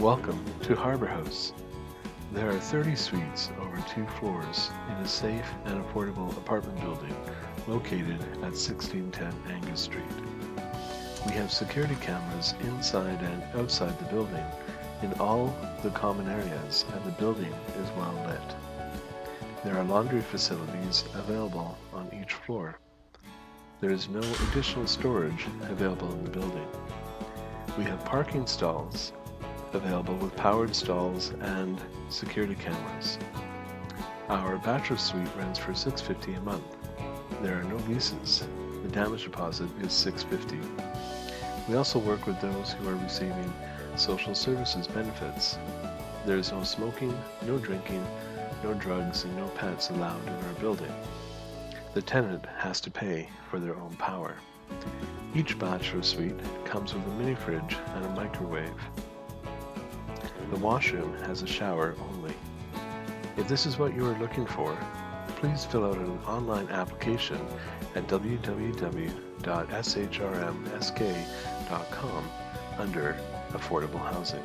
Welcome to Harbour House. There are 30 suites over two floors in a safe and affordable apartment building located at 1610 Angus Street. We have security cameras inside and outside the building in all the common areas and the building is well lit. There are laundry facilities available on each floor. There is no additional storage available in the building. We have parking stalls available with powered stalls and security cameras. Our bachelor suite rents for 650 a month. There are no leases. The damage deposit is 650. We also work with those who are receiving social services benefits. There is no smoking, no drinking, no drugs, and no pets allowed in our building. The tenant has to pay for their own power. Each bachelor suite comes with a mini fridge and a microwave. The washroom has a shower only. If this is what you are looking for, please fill out an online application at www.shrmsk.com under Affordable Housing.